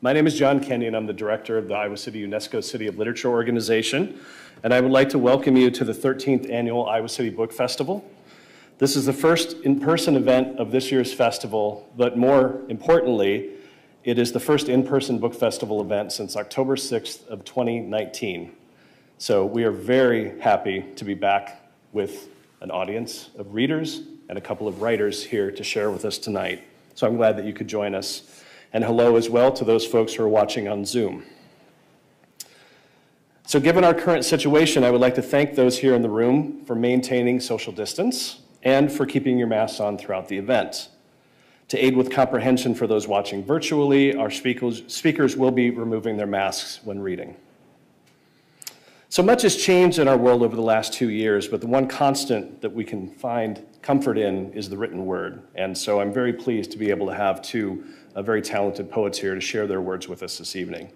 My name is John Kenyon. I'm the director of the Iowa City UNESCO City of Literature Organization, and I would like to welcome you to the 13th Annual Iowa City Book Festival. This is the first in-person event of this year's festival, but more importantly, it is the first in-person book festival event since October 6th of 2019. So we are very happy to be back with an audience of readers and a couple of writers here to share with us tonight. So I'm glad that you could join us. And hello as well to those folks who are watching on Zoom. So given our current situation, I would like to thank those here in the room for maintaining social distance and for keeping your masks on throughout the event. To aid with comprehension for those watching virtually, our speakers, will be removing their masks when reading. So much has changed in our world over the last two years, but the one constant that we can find comfort in is the written word. And so I'm very pleased to be able to have two uh, very talented poets here to share their words with us this evening.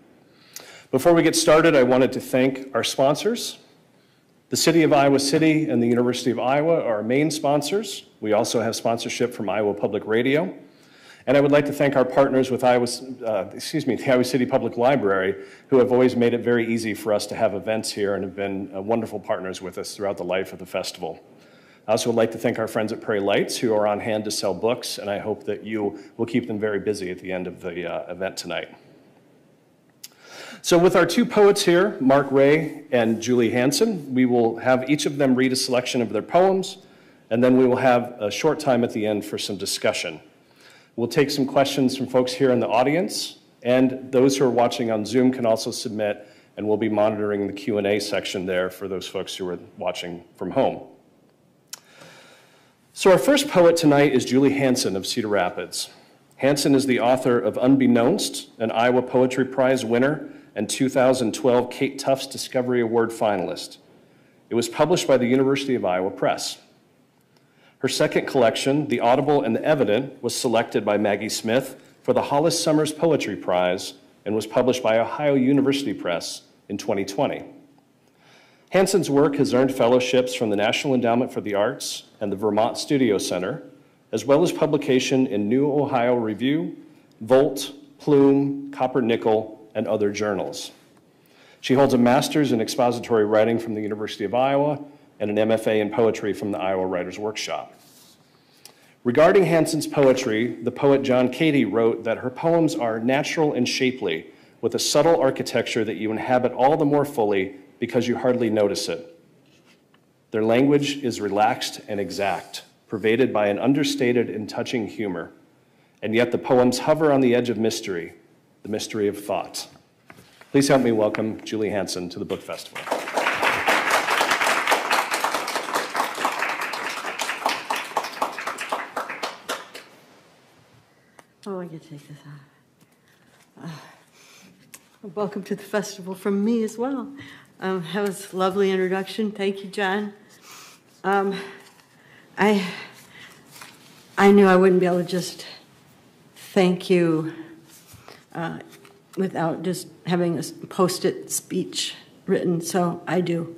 Before we get started, I wanted to thank our sponsors. The City of Iowa City and the University of Iowa are our main sponsors. We also have sponsorship from Iowa Public Radio. And I would like to thank our partners with Iowa, uh, excuse me, the Iowa City Public Library, who have always made it very easy for us to have events here and have been uh, wonderful partners with us throughout the life of the festival. I also would like to thank our friends at Prairie Lights who are on hand to sell books, and I hope that you will keep them very busy at the end of the uh, event tonight. So with our two poets here, Marc Rahe and Julie Hanson, we will have each of them read a selection of their poems, and then we will have a short time at the end for some discussion. We'll take some questions from folks here in the audience, and those who are watching on Zoom can also submit, and we'll be monitoring the Q&A section there for those folks who are watching from home. So our first poet tonight is Julie Hanson of Cedar Rapids. Hanson is the author of Unbeknownst, an Iowa Poetry Prize winner and 2012 Kate Tufts Discovery Award finalist. It was published by the University of Iowa Press. Her second collection, The Audible and the Evident, was selected by Maggie Smith for the Hollis Summers Poetry Prize and was published by Ohio University Press in 2020. Hanson's work has earned fellowships from the National Endowment for the Arts and the Vermont Studio Center, as well as publication in New Ohio Review, Volt, Plume, Copper Nickel, and other journals. She holds a master's in expository writing from the University of Iowa and an MFA in poetry from the Iowa Writers Workshop. Regarding Hanson's poetry, the poet John Cady wrote that her poems are natural and shapely, with a subtle architecture that you inhabit all the more fully because you hardly notice it. Their language is relaxed and exact, pervaded by an understated and touching humor, and yet the poems hover on the edge of mystery, the mystery of thought. Please help me welcome Julie Hanson to the Book Festival. Oh, I can take this off. Uh, welcome to the festival from me as well. Um, that was a lovely introduction. Thank you, John. Um, I I knew I wouldn't be able to just thank you uh, without just having a post-it speech written, so I do.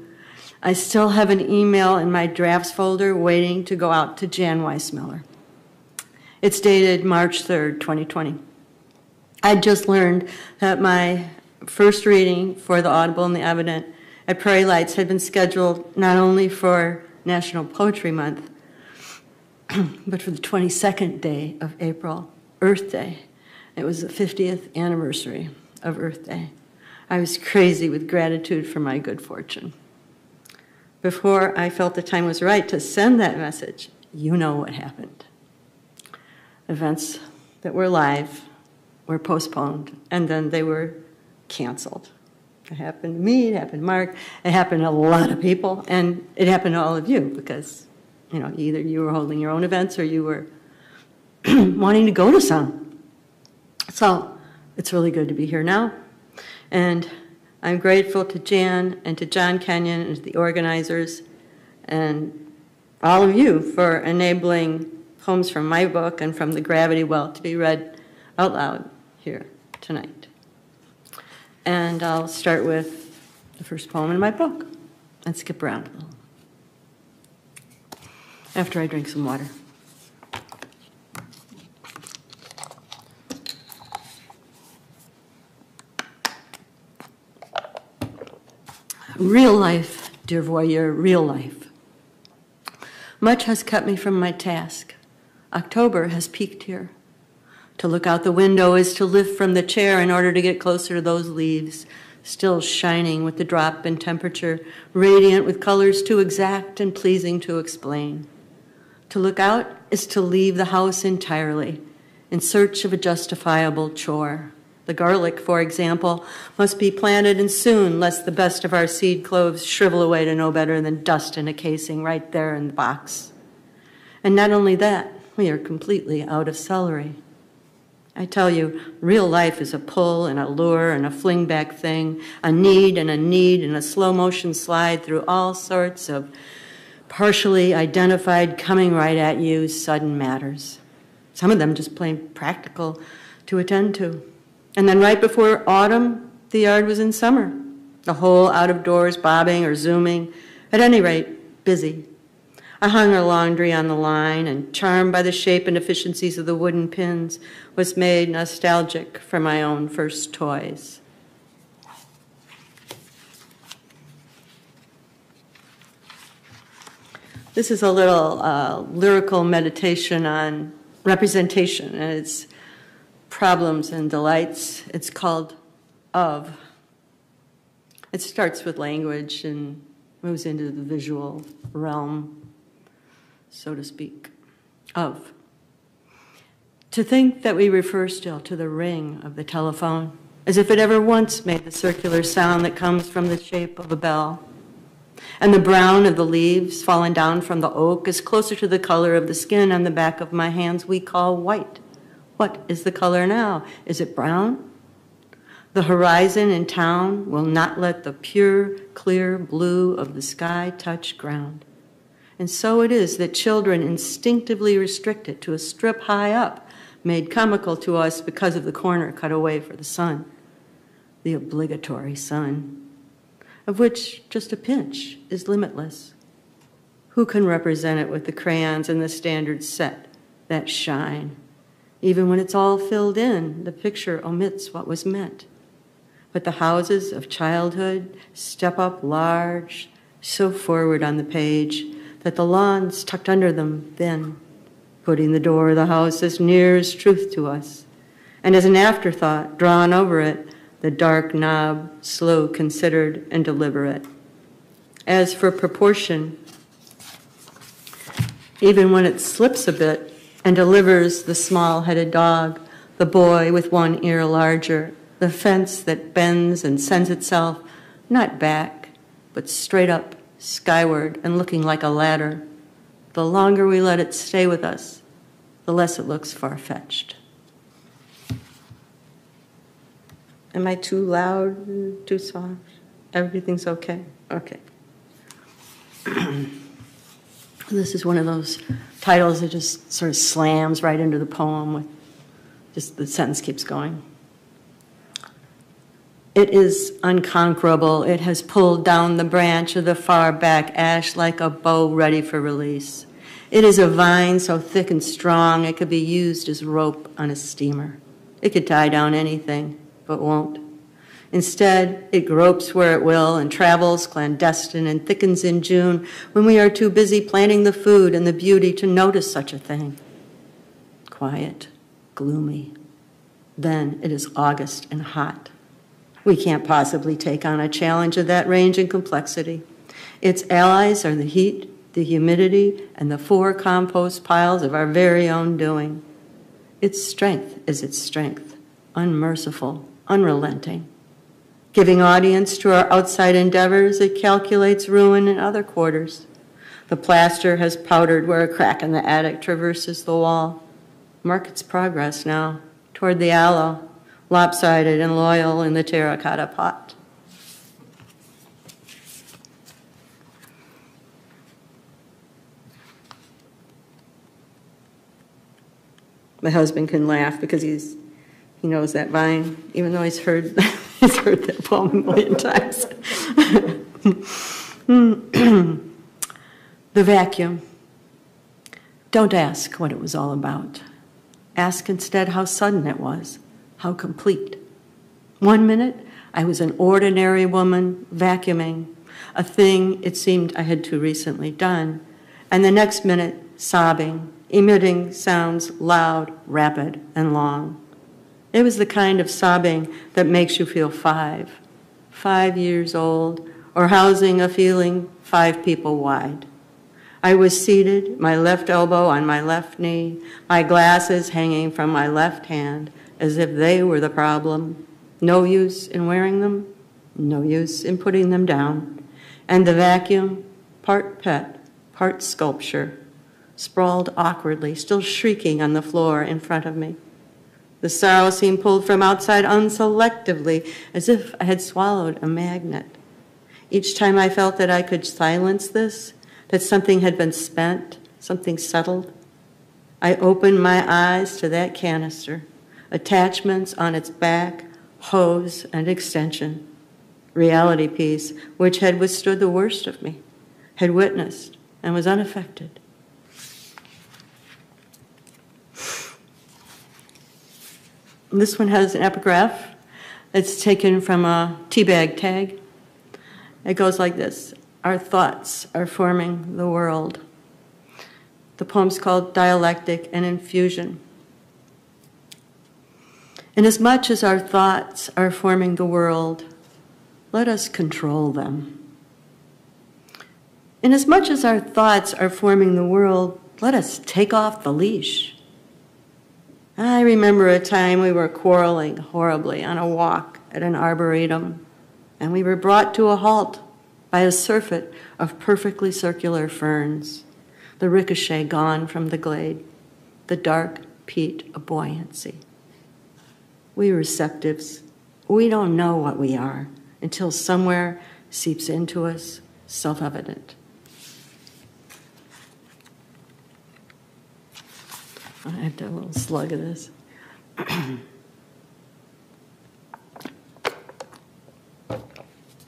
I still have an email in my drafts folder waiting to go out to Jan Weissmiller. It's dated March 3rd, 2020. I just learned that my first reading for the Audible and the Evident at Prairie Lights had been scheduled not only for National Poetry Month, but for the 22nd day of April, Earth Day. It was the 50th anniversary of Earth Day. I was crazy with gratitude for my good fortune. Before I felt the time was right to send that message, you know what happened. Events that were live were postponed, and then they were canceled. It happened to me, it happened to Marc, it happened to a lot of people, and it happened to all of you because, you know, either you were holding your own events or you were wanting to go to some. So it's really good to be here now. And I'm grateful to Jan and to John Kenyon and to the organizers and all of you for enabling poems from my book and from the Gravity Well to be read out loud here tonight. And I'll start with the first poem in my book and skip around a little after I drink some water. Real life, dear voyeur, real life. Much has cut me from my task. October has peaked here. To look out the window is to lift from the chair in order to get closer to those leaves, still shining with the drop in temperature, radiant with colors too exact and pleasing to explain. To look out is to leave the house entirely in search of a justifiable chore. The garlic, for example, must be planted and soon, lest the best of our seed cloves shrivel away to no better than dust in a casing right there in the box. And not only that, we are completely out of celery. I tell you, real life is a pull and a lure and a fling back thing, a need and a need and a slow motion slide through all sorts of partially identified, coming right at you, sudden matters. Some of them just plain practical to attend to. And then right before autumn, the yard was in summer. The whole out of doors bobbing or zooming, at any rate, busy. I hung her laundry on the line and, charmed by the shape and efficiencies of the wooden pins, was made nostalgic for my own first toys. This is a little uh, lyrical meditation on representation and its problems and delights. It's called Of. It starts with language and moves into the visual realm, so to speak. Of. To think that we refer still to the ring of the telephone, as if it ever once made the circular sound that comes from the shape of a bell. And the brown of the leaves fallen down from the oak is closer to the color of the skin on the back of my hands we call white. What is the color now? Is it brown? The horizon in town will not let the pure, clear blue of the sky touch ground. And so it is that children instinctively restrict it to a strip high up, made comical to us because of the corner cut away for the sun, the obligatory sun of which just a pinch is limitless. Who can represent it with the crayons and the standard set that shine? Even when it's all filled in, the picture omits what was meant. But the houses of childhood step up large, so forward on the page that the lawns tucked under them then, putting the door of the house as near as truth to us, and as an afterthought drawn over it the dark knob, slow, considered, and deliberate. As for proportion, even when it slips a bit and delivers the small headed dog, the boy with one ear larger, the fence that bends and sends itself not back, but straight up, skyward, and looking like a ladder, the longer we let it stay with us, the less it looks far fetched. Am I too loud, too soft? Everything's okay? Okay. this is one of those titles that just sort of slams right into the poem with just the sentence keeps going. It is unconquerable. It has pulled down the branch of the far back ash like a bow ready for release. It is a vine so thick and strong it could be used as rope on a steamer. It could tie down anything but won't. Instead, it gropes where it will and travels clandestine and thickens in June when we are too busy planting the food and the beauty to notice such a thing. Quiet, gloomy. Then it is August and hot. We can't possibly take on a challenge of that range and complexity. Its allies are the heat, the humidity, and the four compost piles of our very own doing. Its strength is its strength, unmerciful, unrelenting. Giving audience to our outside endeavors, it calculates ruin in other quarters. The plaster has powdered where a crack in the attic traverses the wall. Mark its progress now toward the aloe, lopsided and loyal in the terracotta pot. My husband can laugh because he's he knows that vine, even though he's heard he's heard that poem a million times. the vacuum. Don't ask what it was all about. Ask instead how sudden it was, how complete. One minute, I was an ordinary woman vacuuming, a thing it seemed I had too recently done, and the next minute sobbing, emitting sounds loud, rapid, and long. It was the kind of sobbing that makes you feel five, five years old, or housing a feeling five people wide. I was seated, my left elbow on my left knee, my glasses hanging from my left hand, as if they were the problem. No use in wearing them, no use in putting them down. And the vacuum, part pet, part sculpture, sprawled awkwardly, still shrieking on the floor in front of me. The sorrow seemed pulled from outside unselectively, as if I had swallowed a magnet. Each time I felt that I could silence this, that something had been spent, something settled, I opened my eyes to that canister, attachments on its back, hose, and extension. Reality piece, which had withstood the worst of me, had witnessed, and was unaffected. This one has an epigraph. It's taken from a teabag tag. It goes like this Our thoughts are forming the world. The poem's called Dialectic and Infusion. Inasmuch as our thoughts are forming the world, let us control them. Inasmuch as our thoughts are forming the world, let us take off the leash. I remember a time we were quarreling horribly on a walk at an arboretum, and we were brought to a halt by a surfeit of perfectly circular ferns, the ricochet gone from the glade, the dark peat of buoyancy. We receptives, we don't know what we are until somewhere seeps into us self evident. I have to have a little slug of this.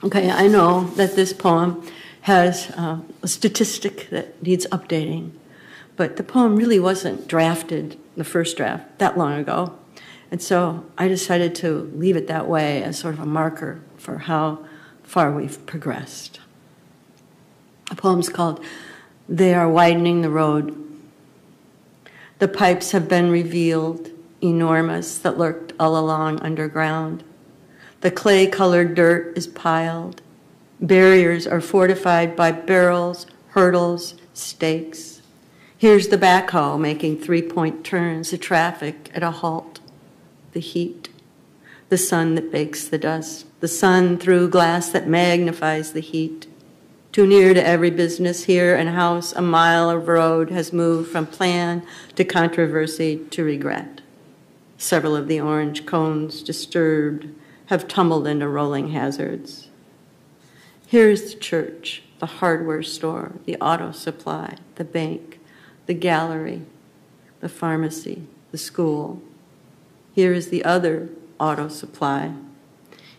okay, I know that this poem has uh, a statistic that needs updating, but the poem really wasn't drafted, the first draft, that long ago. And so I decided to leave it that way as sort of a marker for how far we've progressed. The poem's called They Are Widening the Road. The pipes have been revealed, enormous, that lurked all along underground. The clay colored dirt is piled. Barriers are fortified by barrels, hurdles, stakes. Here's the backhoe making three point turns, the traffic at a halt, the heat, the sun that bakes the dust, the sun through glass that magnifies the heat. Too near to every business here and house, a mile of road has moved from plan to controversy to regret. Several of the orange cones, disturbed, have tumbled into rolling hazards. Here's the church, the hardware store, the auto supply, the bank, the gallery, the pharmacy, the school. Here is the other auto supply,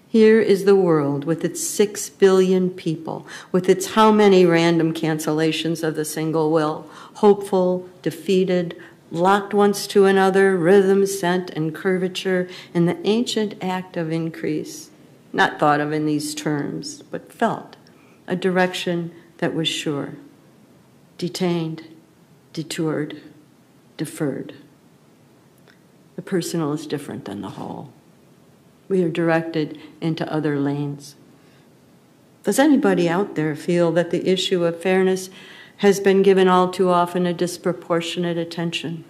here is the world with its six billion people, with its how many random cancellations of the single will, hopeful, defeated, locked once to another, rhythm, scent, and curvature in the ancient act of increase, not thought of in these terms, but felt, a direction that was sure, detained, detoured, deferred. The personal is different than the whole we are directed into other lanes. Does anybody out there feel that the issue of fairness has been given all too often a disproportionate attention?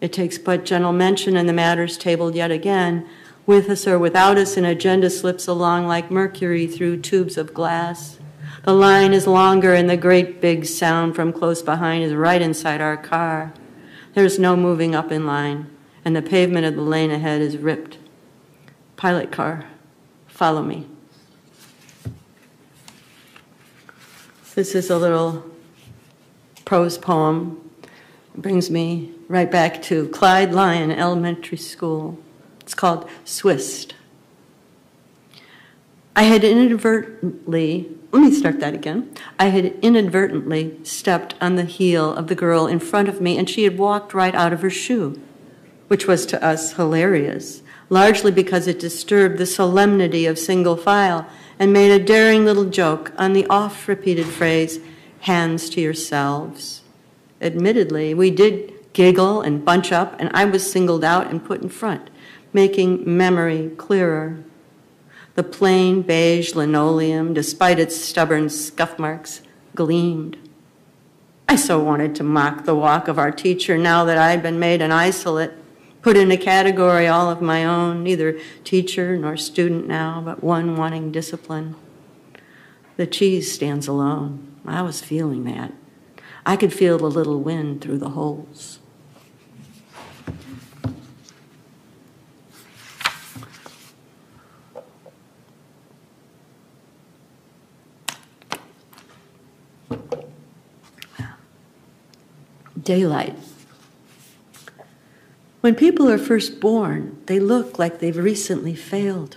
It takes but gentle mention, and the matter's tabled yet again. With us or without us, an agenda slips along like mercury through tubes of glass. The line is longer, and the great big sound from close behind is right inside our car. There's no moving up in line, and the pavement of the lane ahead is ripped pilot car. Follow me. This is a little prose poem. It brings me right back to Clyde Lyon Elementary School. It's called Swist. I had inadvertently, let me start that again. I had inadvertently stepped on the heel of the girl in front of me, and she had walked right out of her shoe, which was to us hilarious largely because it disturbed the solemnity of single file and made a daring little joke on the oft repeated phrase, hands to yourselves. Admittedly, we did giggle and bunch up, and I was singled out and put in front, making memory clearer. The plain beige linoleum, despite its stubborn scuff marks, gleamed. I so wanted to mock the walk of our teacher now that I had been made an isolate, put in a category all of my own, neither teacher nor student now, but one wanting discipline. The cheese stands alone. I was feeling that. I could feel the little wind through the holes. Daylight. When people are first born, they look like they've recently failed.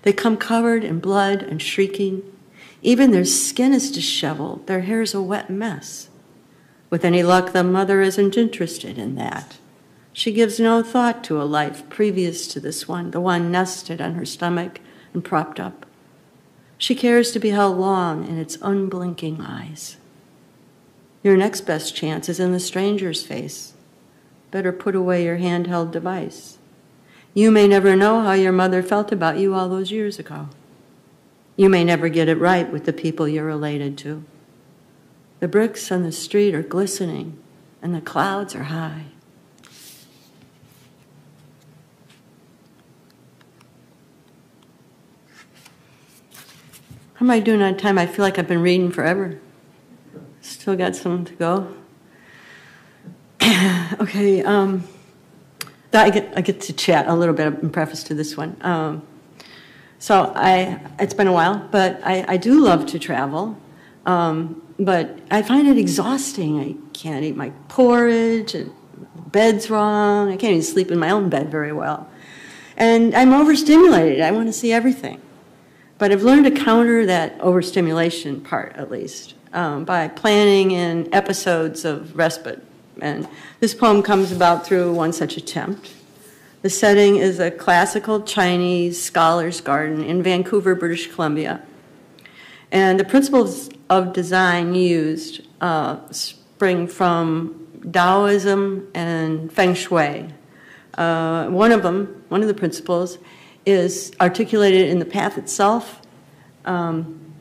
They come covered in blood and shrieking. Even their skin is disheveled, their hair is a wet mess. With any luck, the mother isn't interested in that. She gives no thought to a life previous to this one, the one nested on her stomach and propped up. She cares to be held long in its unblinking eyes. Your next best chance is in the stranger's face. Better put away your handheld device. You may never know how your mother felt about you all those years ago. You may never get it right with the people you're related to. The bricks on the street are glistening, and the clouds are high. How am I doing on time? I feel like I've been reading forever. Still got some to go. okay, um, I get I get to chat a little bit in preface to this one. Um, so I it's been a while, but I, I do love to travel. Um, but I find it exhausting. I can't eat my porridge, and bed's wrong. I can't even sleep in my own bed very well. And I'm overstimulated. I want to see everything. But I've learned to counter that overstimulation part, at least um, by planning in episodes of respite. And this poem comes about through one such attempt. The setting is a classical Chinese scholar's garden in Vancouver, British Columbia. And the principles of design used uh, spring from Taoism and Feng Shui. Uh, one of them, one of the principles, is articulated in the path itself. Um,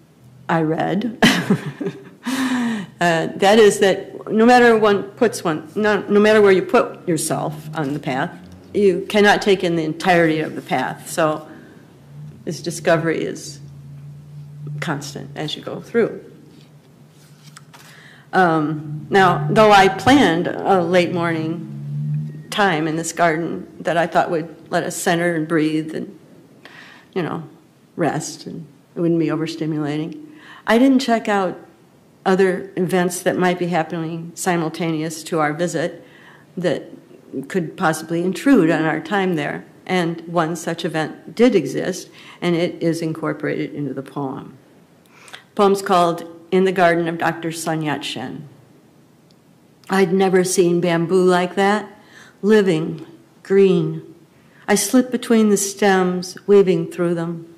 I read. uh, that is that no matter one puts one, no, no matter where you put yourself on the path, you cannot take in the entirety of the path. So this discovery is constant as you go through. Um, now, though I planned a late morning time in this garden that I thought would let us center and breathe and, you know, rest and it wouldn't be overstimulating. I didn't check out other events that might be happening simultaneous to our visit that could possibly intrude on our time there. And one such event did exist, and it is incorporated into the poem. The poem's called In the Garden of Dr. Sun Yat sen. I'd never seen bamboo like that, living, green. I slipped between the stems, weaving through them.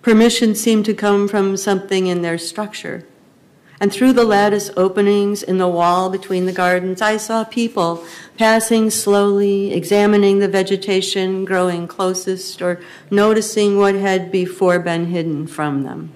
Permission seemed to come from something in their structure. And through the lattice openings in the wall between the gardens, I saw people passing slowly, examining the vegetation growing closest, or noticing what had before been hidden from them.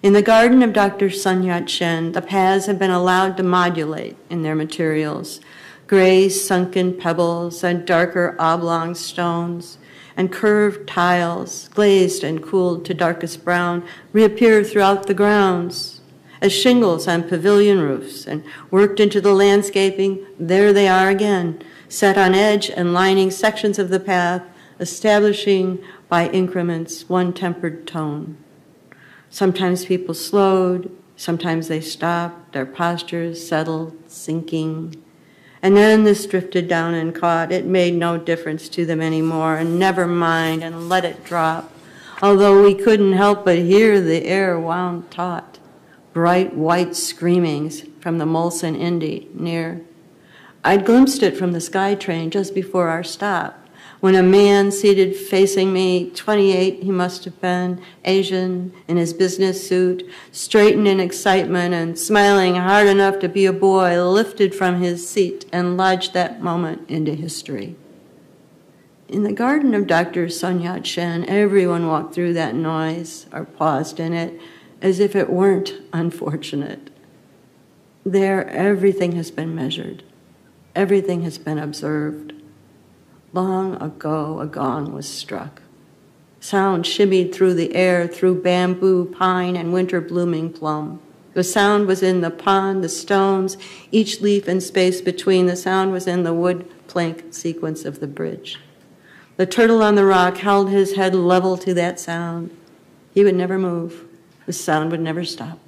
In the garden of Dr. Sun Yat sen, the paths have been allowed to modulate in their materials gray sunken pebbles and darker oblong stones, and curved tiles, glazed and cooled to darkest brown, reappear throughout the grounds as shingles on pavilion roofs and worked into the landscaping. There they are again, set on edge and lining sections of the path, establishing by increments one tempered tone. Sometimes people slowed, sometimes they stopped, their postures settled, sinking. And then this drifted down and caught. It made no difference to them anymore, and never mind, and let it drop. Although we couldn't help but hear the air wound taut, bright white screamings from the Molson Indy near. I'd glimpsed it from the sky train just before our stop, when a man seated facing me, 28 he must have been, Asian, in his business suit, straightened in excitement and smiling hard enough to be a boy, lifted from his seat and lodged that moment into history. In the garden of Dr. Sun Yat sen, everyone walked through that noise or paused in it as if it weren't unfortunate. There, everything has been measured, everything has been observed. Long ago, a gong was struck. Sound shimmied through the air, through bamboo, pine, and winter blooming plum. The sound was in the pond, the stones, each leaf and space between. The sound was in the wood plank sequence of the bridge. The turtle on the rock held his head level to that sound. He would never move. The sound would never stop.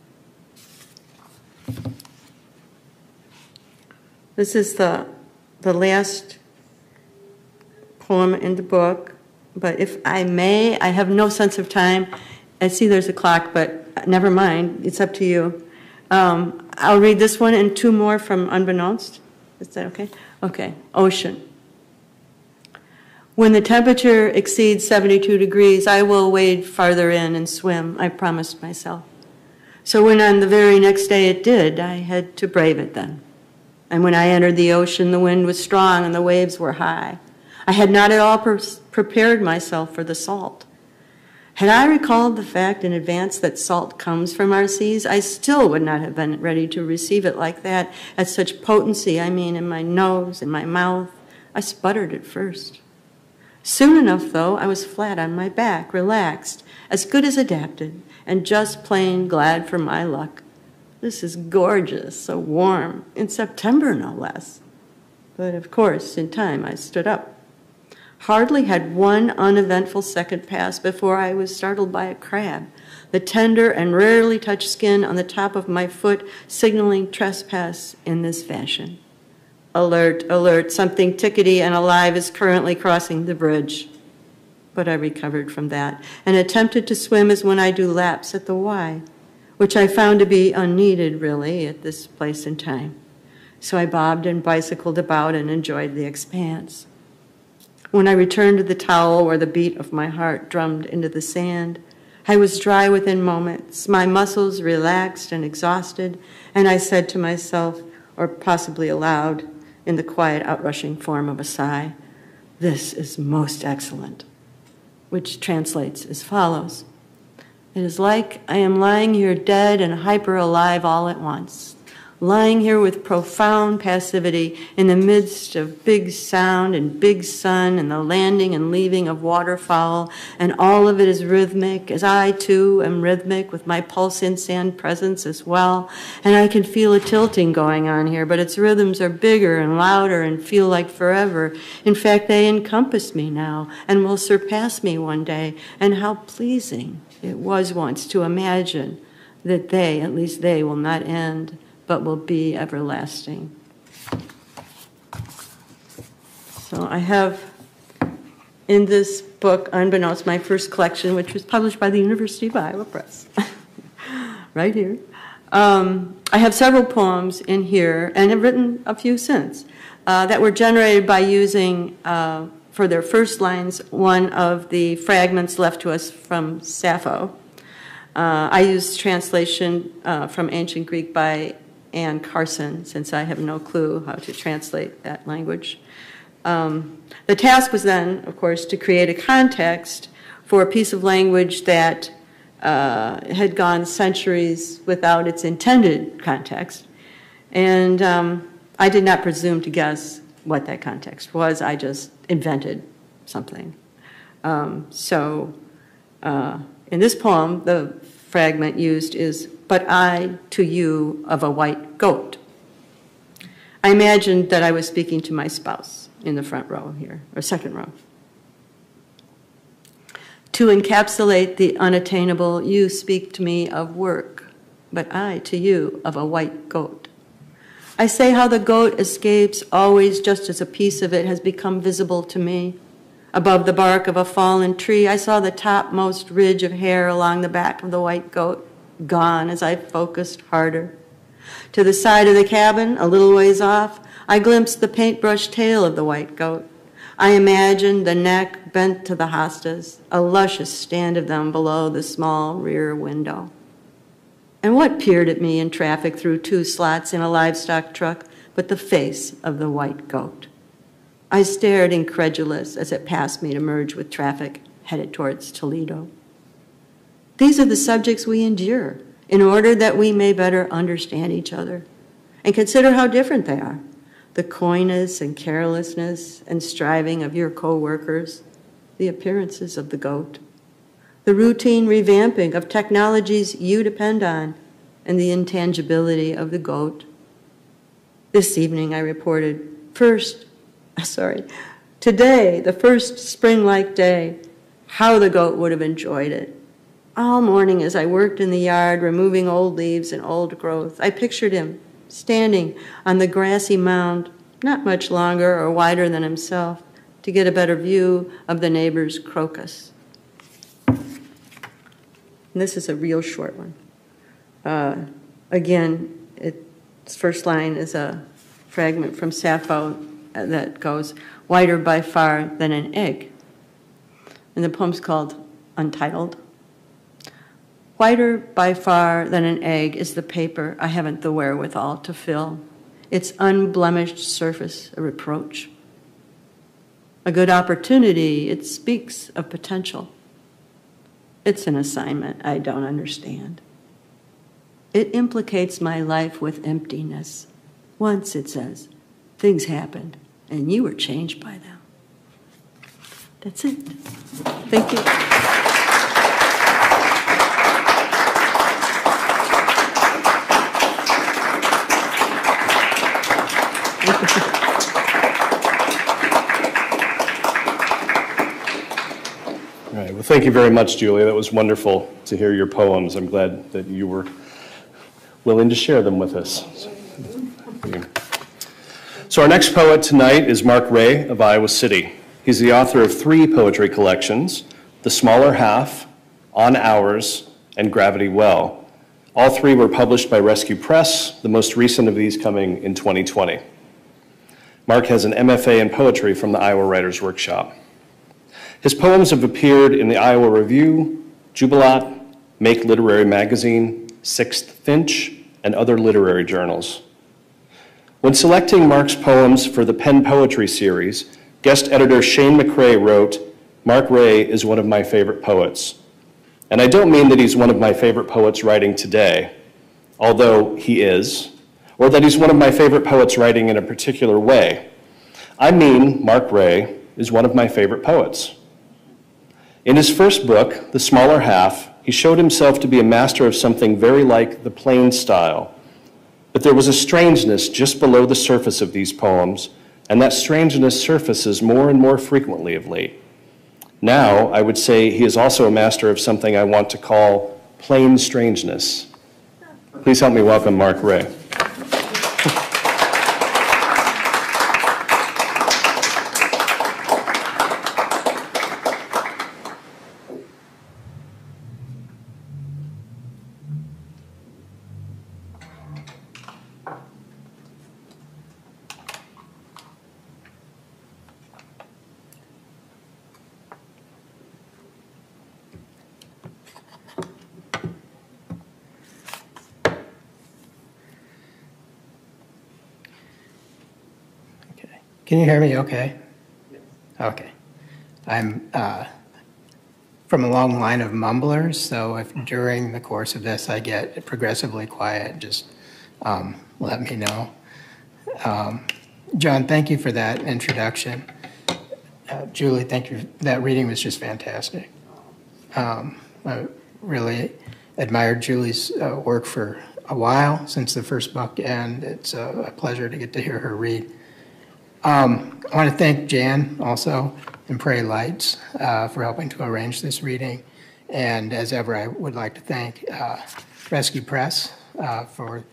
This is the, the last poem in the book, but if I may, I have no sense of time. I see there's a clock, but never mind. It's up to you. Um, I'll read this one and two more from Unbeknownst. Is that okay? Okay. Ocean. When the temperature exceeds 72 degrees, I will wade farther in and swim, I promised myself. So when on the very next day it did, I had to brave it then. And when I entered the ocean, the wind was strong and the waves were high. I had not at all pre- prepared myself for the salt. Had I recalled the fact in advance that salt comes from our seas, I still would not have been ready to receive it like that, at such potency, I mean, in my nose, in my mouth. I sputtered at first. Soon enough, though, I was flat on my back, relaxed, as good as adapted, and just plain glad for my luck. This is gorgeous, so warm, in September no less. But of course, in time, I stood up. Hardly had one uneventful second passed before I was startled by a crab, the tender and rarely touched skin on the top of my foot signaling trespass in this fashion. Alert, alert, something tickety and alive is currently crossing the bridge. But I recovered from that and attempted to swim as when I do laps at the Y, which I found to be unneeded, really, at this place and time. So I bobbed and bicycled about and enjoyed the expanse. When I returned to the towel where the beat of my heart drummed into the sand, I was dry within moments, my muscles relaxed and exhausted, and I said to myself, or possibly aloud, in the quiet outrushing form of a sigh, This is most excellent, which translates as follows. It is like I am lying here dead and hyper alive all at once lying here with profound passivity in the midst of big sound and big sun and the landing and leaving of waterfowl, and all of it is rhythmic, as I too am rhythmic with my pulse in sand presence as well. And I can feel a tilting going on here, but its rhythms are bigger and louder and feel like forever. In fact, they encompass me now and will surpass me one day. And how pleasing it was once to imagine that they, at least they, will not end but will be everlasting. So I have in this book, unbeknownst, my first collection, which was published by the University of Iowa Press, right here. Um, I have several poems in here, and have written a few since, uh, that were generated by using, uh, for their first lines, one of the fragments left to us from Sappho. Uh, I used translation uh, from ancient Greek by Anne Carson, since I have no clue how to translate that language. Um, the task was then, of course, to create a context for a piece of language that uh, had gone centuries without its intended context. And um, I did not presume to guess what that context was, I just invented something. Um, so, uh, in this poem, the fragment used is but I to you of a white goat. I imagined that I was speaking to my spouse in the front row here, or second row. To encapsulate the unattainable, you speak to me of work, but I to you of a white goat. I say how the goat escapes always just as a piece of it has become visible to me. Above the bark of a fallen tree, I saw the topmost ridge of hair along the back of the white goat gone as I focused harder. To the side of the cabin, a little ways off, I glimpsed the paintbrush tail of the white goat. I imagined the neck bent to the hostas, a luscious stand of them below the small rear window. And what peered at me in traffic through two slots in a livestock truck but the face of the white goat? I stared incredulous as it passed me to merge with traffic headed towards Toledo. These are the subjects we endure in order that we may better understand each other and consider how different they are. The coyness and carelessness and striving of your co-workers, the appearances of the goat, the routine revamping of technologies you depend on, and the intangibility of the goat. This evening I reported, first, sorry, today, the first spring-like day, how the goat would have enjoyed it. All morning as I worked in the yard, removing old leaves and old growth, I pictured him standing on the grassy mound, not much longer or wider than himself, to get a better view of the neighbor's crocus. And this is a real short one. Uh, again, its first line is a fragment from Sappho that goes, Whiter by far than an egg. And the poem's called Untitled. Whiter by far than an egg is the paper I haven't the wherewithal to fill, its unblemished surface a reproach. A good opportunity, it speaks of potential. It's an assignment I don't understand. It implicates my life with emptiness. Once, it says, things happened, and you were changed by them. That's it. Thank you. Thank you very much, Julia. That was wonderful to hear your poems. I'm glad that you were willing to share them with us. So, our next poet tonight is Marc Rahe of Iowa City. He's the author of three poetry collections The Smaller Half, On Hours, and Gravity Well. All three were published by Rescue Press, the most recent of these coming in 2020. Mark has an MFA in poetry from the Iowa Writers Workshop. His poems have appeared in the Iowa Review, Jubilat, Make Literary Magazine, Sixth Finch, and other literary journals. When selecting Marc's poems for the Pen Poetry series, guest editor Shane McCrae wrote, Marc Rahe is one of my favorite poets. And I don't mean that he's one of my favorite poets writing today, although he is, or that he's one of my favorite poets writing in a particular way. I mean, Marc Rahe is one of my favorite poets. In his first book, The Smaller Half, he showed himself to be a master of something very like the plain style. But there was a strangeness just below the surface of these poems, and that strangeness surfaces more and more frequently of late. Now, I would say he is also a master of something I want to call plain strangeness. Please help me welcome Marc Rahe. Can you hear me okay? Okay. I'm uh, from a long line of mumblers, so if during the course of this I get progressively quiet, just um, let me know. Um, John, thank you for that introduction. Uh, Julie, thank you. That reading was just fantastic. Um, I really admired Julie's uh, work for a while since the first book, and it's a, a pleasure to get to hear her read. Um, I want to thank Jan also and Prairie Lights uh, for helping to arrange this reading. And as ever, I would like to thank uh, Rescue Press uh, for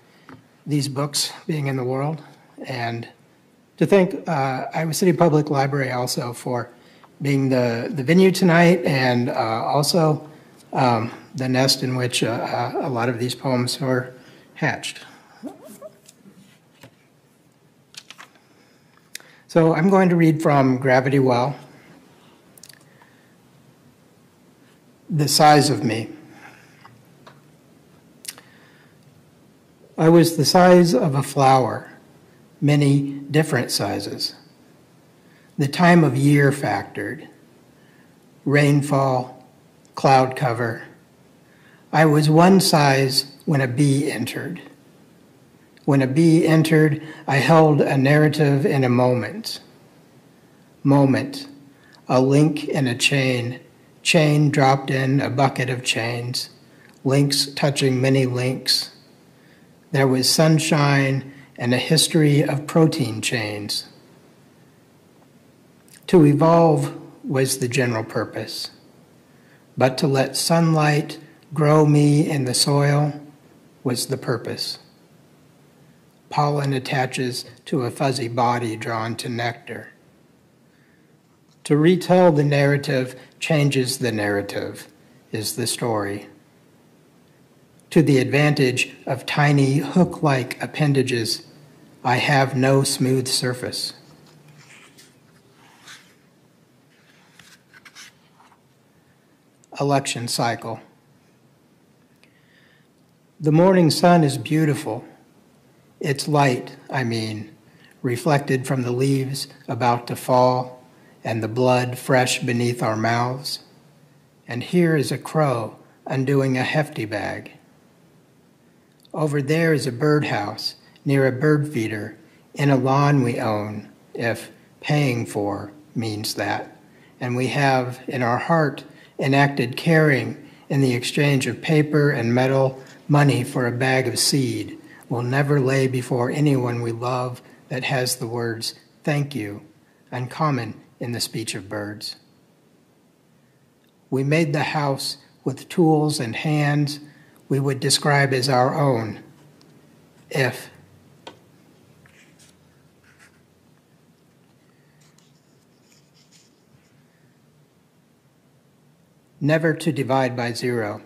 these books being in the world. And to thank uh, Iowa City Public Library also for being the, the venue tonight and uh, also um, the nest in which uh, a lot of these poems were hatched. So I'm going to read from Gravity Well. The size of me. I was the size of a flower, many different sizes. The time of year factored, rainfall, cloud cover. I was one size when a bee entered. When a bee entered, I held a narrative in a moment. Moment, a link in a chain, chain dropped in a bucket of chains, links touching many links. There was sunshine and a history of protein chains. To evolve was the general purpose, but to let sunlight grow me in the soil was the purpose. Pollen attaches to a fuzzy body drawn to nectar. To retell the narrative changes the narrative, is the story. To the advantage of tiny hook like appendages, I have no smooth surface. Election cycle. The morning sun is beautiful. Its light, I mean, reflected from the leaves about to fall and the blood fresh beneath our mouths. And here is a crow undoing a hefty bag. Over there is a birdhouse near a bird feeder in a lawn we own, if paying for means that. And we have in our heart enacted caring in the exchange of paper and metal money for a bag of seed will never lay before anyone we love that has the words thank you, uncommon in the speech of birds. We made the house with tools and hands we would describe as our own, if never to divide by zero.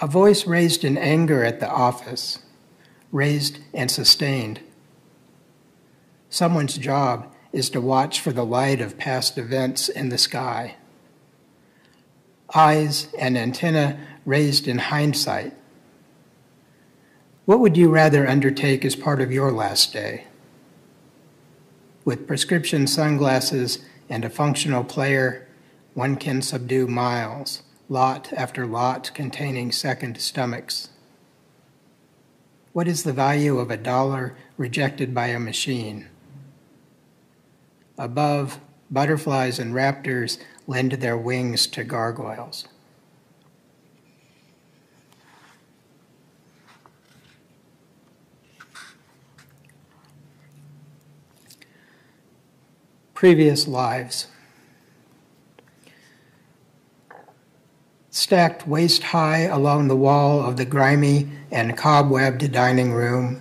A voice raised in anger at the office, raised and sustained. Someone's job is to watch for the light of past events in the sky. Eyes and antenna raised in hindsight. What would you rather undertake as part of your last day? With prescription sunglasses and a functional player, one can subdue miles lot after lot containing second stomachs. What is the value of a dollar rejected by a machine? Above, butterflies and raptors lend their wings to gargoyles. Previous lives. Stacked waist high along the wall of the grimy and cobwebbed dining room.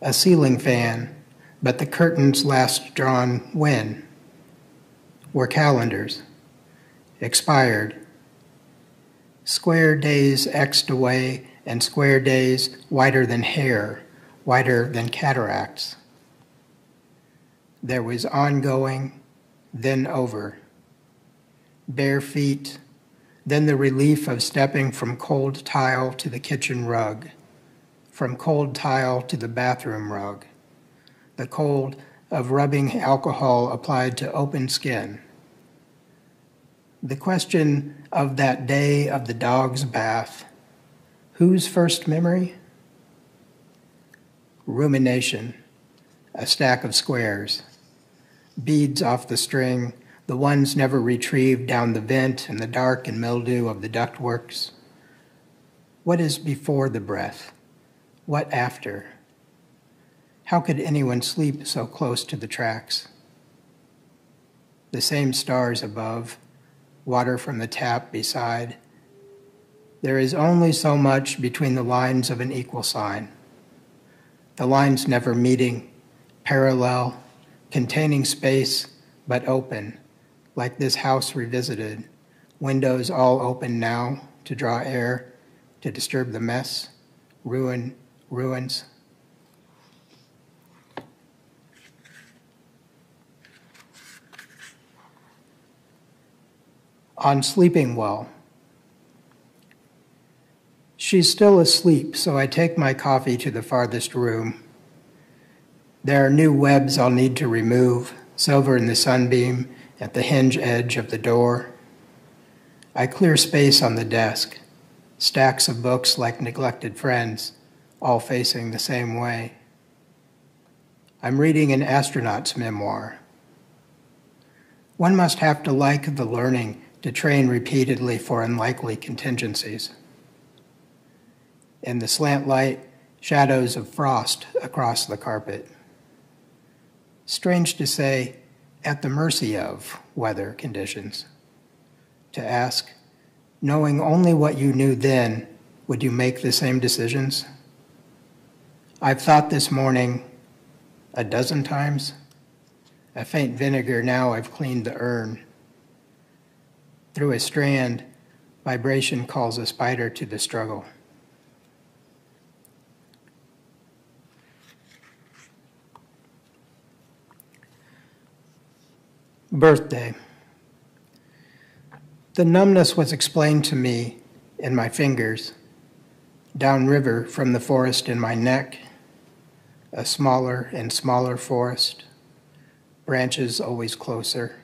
A ceiling fan, but the curtains last drawn when? Were calendars. Expired. Square days xed away, and square days whiter than hair, whiter than cataracts. There was ongoing, then over. Bare feet, then the relief of stepping from cold tile to the kitchen rug, from cold tile to the bathroom rug, the cold of rubbing alcohol applied to open skin. The question of that day of the dog's bath whose first memory? Rumination, a stack of squares, beads off the string the ones never retrieved down the vent in the dark and mildew of the ductworks? What is before the breath? What after? How could anyone sleep so close to the tracks? The same stars above, water from the tap beside. There is only so much between the lines of an equal sign. The lines never meeting, parallel, containing space, but open like this house revisited, windows all open now to draw air, to disturb the mess, ruin, ruins. On sleeping well. She's still asleep, so I take my coffee to the farthest room. There are new webs I'll need to remove, silver in the sunbeam, at the hinge edge of the door. I clear space on the desk, stacks of books like neglected friends, all facing the same way. I'm reading an astronaut's memoir. One must have to like the learning to train repeatedly for unlikely contingencies. In the slant light, shadows of frost across the carpet. Strange to say, at the mercy of weather conditions. To ask, knowing only what you knew then, would you make the same decisions? I've thought this morning a dozen times. A faint vinegar, now I've cleaned the urn. Through a strand, vibration calls a spider to the struggle. Birthday. The numbness was explained to me in my fingers, downriver from the forest in my neck, a smaller and smaller forest, branches always closer.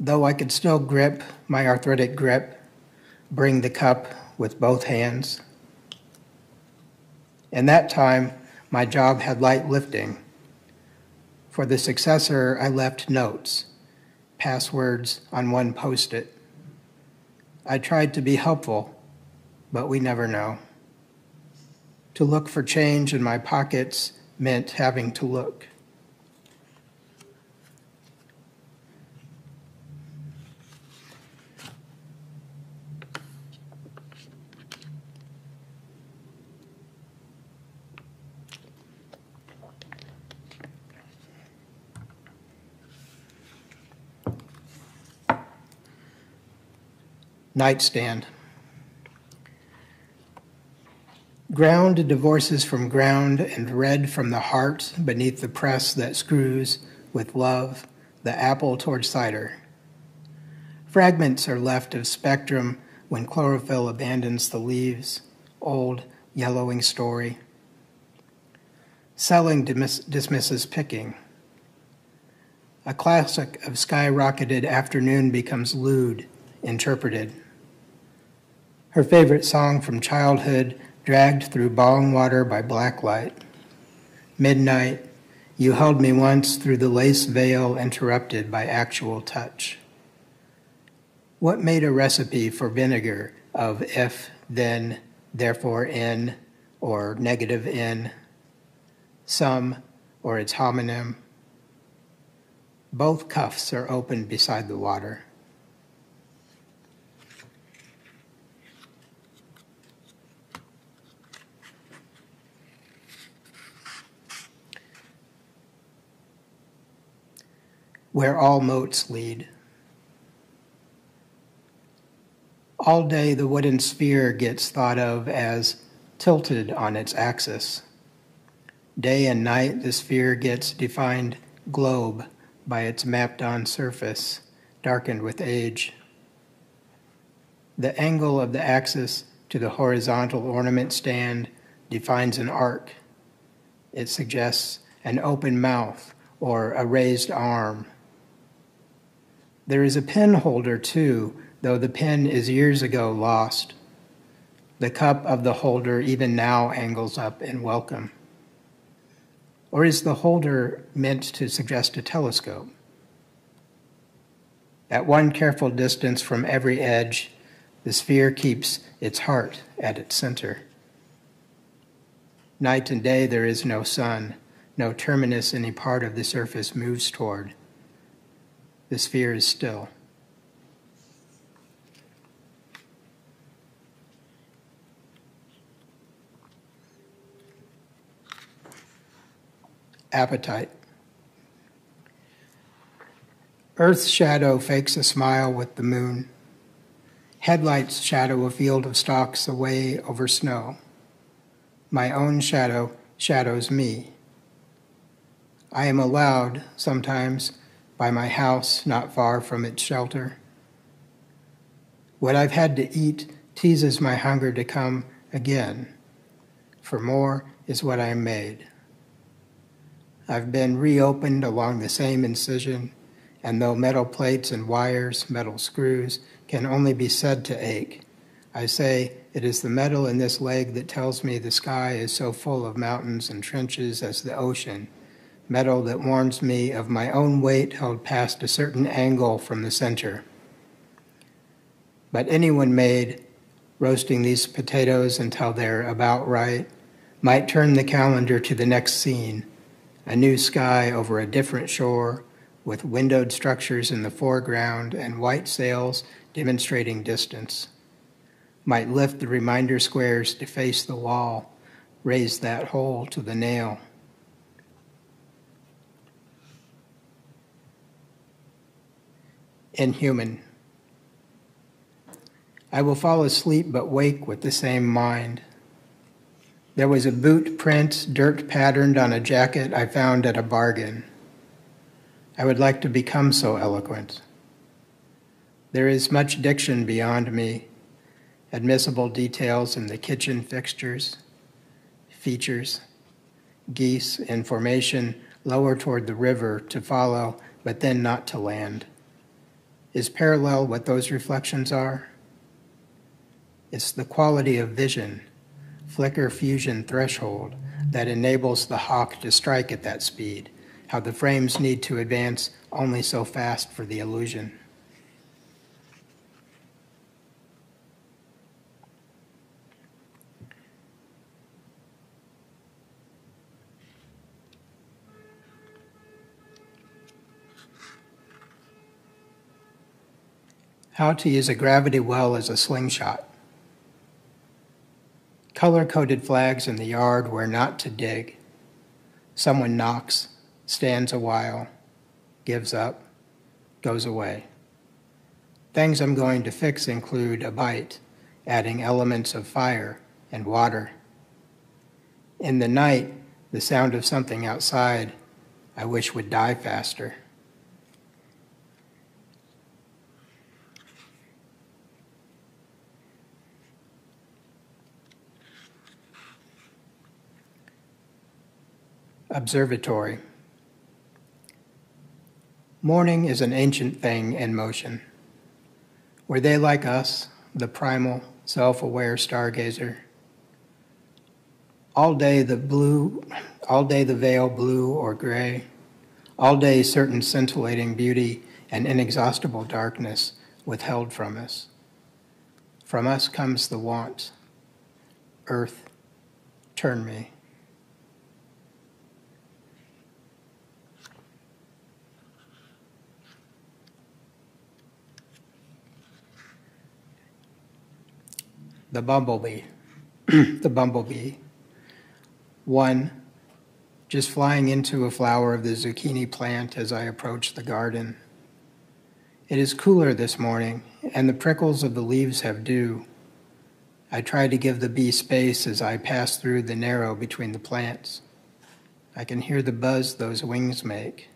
Though I could still grip my arthritic grip, bring the cup with both hands. In that time, my job had light lifting for the successor, I left notes, passwords on one post it. I tried to be helpful, but we never know. To look for change in my pockets meant having to look. Nightstand. Ground divorces from ground and red from the heart beneath the press that screws with love the apple toward cider. Fragments are left of spectrum when chlorophyll abandons the leaves, old yellowing story. Selling dismiss- dismisses picking. A classic of skyrocketed afternoon becomes lewd, interpreted her favorite song from childhood, dragged through bong water by blacklight. Midnight, you held me once through the lace veil interrupted by actual touch. What made a recipe for vinegar of if, then, therefore, in, or negative in, some, or its homonym? Both cuffs are open beside the water. Where all moats lead. All day, the wooden sphere gets thought of as tilted on its axis. Day and night, the sphere gets defined globe by its mapped on surface, darkened with age. The angle of the axis to the horizontal ornament stand defines an arc. It suggests an open mouth or a raised arm there is a pen holder too, though the pen is years ago lost. The cup of the holder even now angles up in welcome. Or is the holder meant to suggest a telescope? At one careful distance from every edge, the sphere keeps its heart at its center. Night and day there is no sun, no terminus any part of the surface moves toward the sphere is still. Appetite. Earth's shadow fakes a smile with the moon. Headlights shadow a field of stalks away over snow. My own shadow shadows me. I am allowed, sometimes, by my house not far from its shelter, What I've had to eat teases my hunger to come again. For more is what I am made. I've been reopened along the same incision, and though metal plates and wires, metal screws, can only be said to ache, I say it is the metal in this leg that tells me the sky is so full of mountains and trenches as the ocean, metal that warns me of my own weight held past a certain angle from the center. But anyone made roasting these potatoes until they're about right might turn the calendar to the next scene a new sky over a different shore with windowed structures in the foreground and white sails demonstrating distance. Might lift the reminder squares to face the wall, raise that hole to the nail. Inhuman. I will fall asleep but wake with the same mind. There was a boot print, dirt patterned on a jacket I found at a bargain. I would like to become so eloquent. There is much diction beyond me, admissible details in the kitchen fixtures, features, geese in formation lower toward the river to follow, but then not to land. Is parallel what those reflections are? It's the quality of vision flicker fusion threshold that enables the hawk to strike at that speed, how the frames need to advance only so fast for the illusion. How to use a gravity well as a slingshot color coded flags in the yard where not to dig. Someone knocks, stands a while, gives up, goes away. Things I'm going to fix include a bite, adding elements of fire and water. In the night, the sound of something outside I wish would die faster. Observatory. Morning is an ancient thing in motion. Were they like us, the primal, self aware stargazer? All day the blue, all day the veil blue or gray, all day certain scintillating beauty and inexhaustible darkness withheld from us. From us comes the want. Earth, turn me. The bumblebee. the bumblebee. One, just flying into a flower of the zucchini plant as I approach the garden. It is cooler this morning, and the prickles of the leaves have dew. I try to give the bee space as I pass through the narrow between the plants. I can hear the buzz those wings make.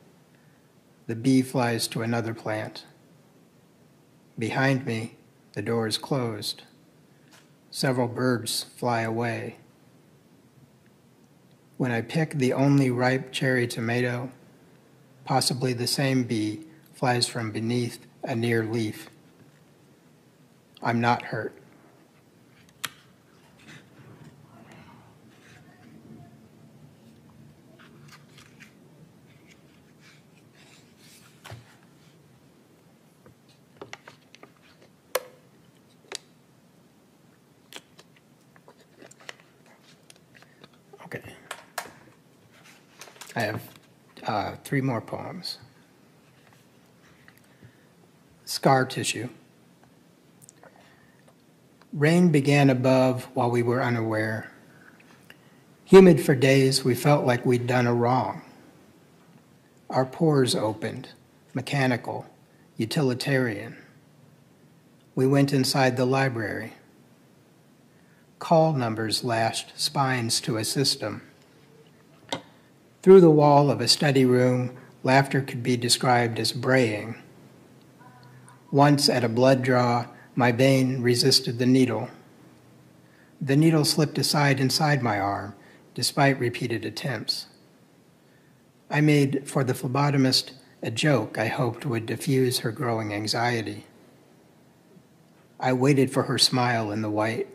The bee flies to another plant. Behind me, the door is closed. Several birds fly away. When I pick the only ripe cherry tomato, possibly the same bee flies from beneath a near leaf. I'm not hurt. I have uh, three more poems. Scar tissue. Rain began above while we were unaware. Humid for days, we felt like we'd done a wrong. Our pores opened, mechanical, utilitarian. We went inside the library. Call numbers lashed spines to a system. Through the wall of a study room, laughter could be described as braying. Once at a blood draw, My vein resisted the needle. The needle slipped aside inside my arm, despite repeated attempts. I made for the phlebotomist a joke I hoped would diffuse her growing anxiety. I waited for her smile in the white.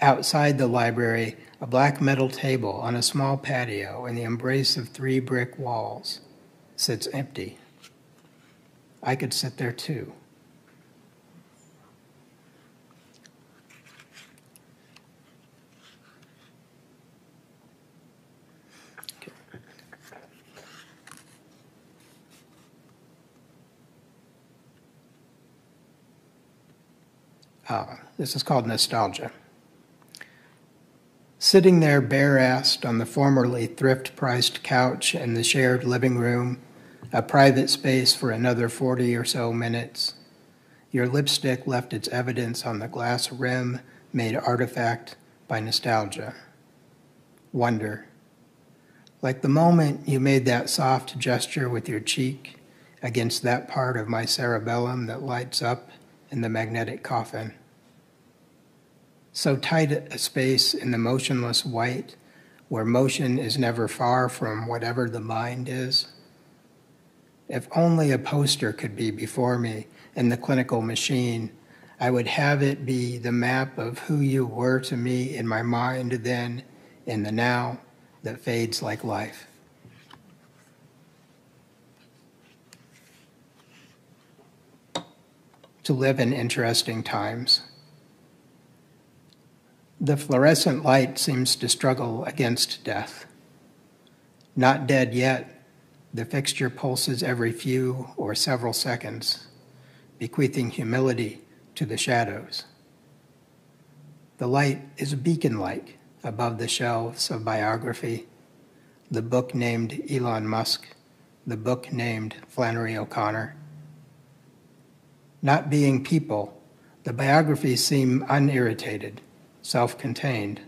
Outside the library, a black metal table on a small patio in the embrace of three brick walls sits empty. I could sit there too. Uh, this is called nostalgia. Sitting there bare assed on the formerly thrift priced couch in the shared living room, a private space for another 40 or so minutes, your lipstick left its evidence on the glass rim made artifact by nostalgia. Wonder. Like the moment you made that soft gesture with your cheek against that part of my cerebellum that lights up in the magnetic coffin. So tight a space in the motionless white, where motion is never far from whatever the mind is. If only a poster could be before me in the clinical machine, I would have it be the map of who you were to me in my mind then, in the now that fades like life. To live in interesting times. The fluorescent light seems to struggle against death. Not dead yet, the fixture pulses every few or several seconds, bequeathing humility to the shadows. The light is beacon like above the shelves of biography, the book named Elon Musk, the book named Flannery O'Connor. Not being people, the biographies seem unirritated, self contained.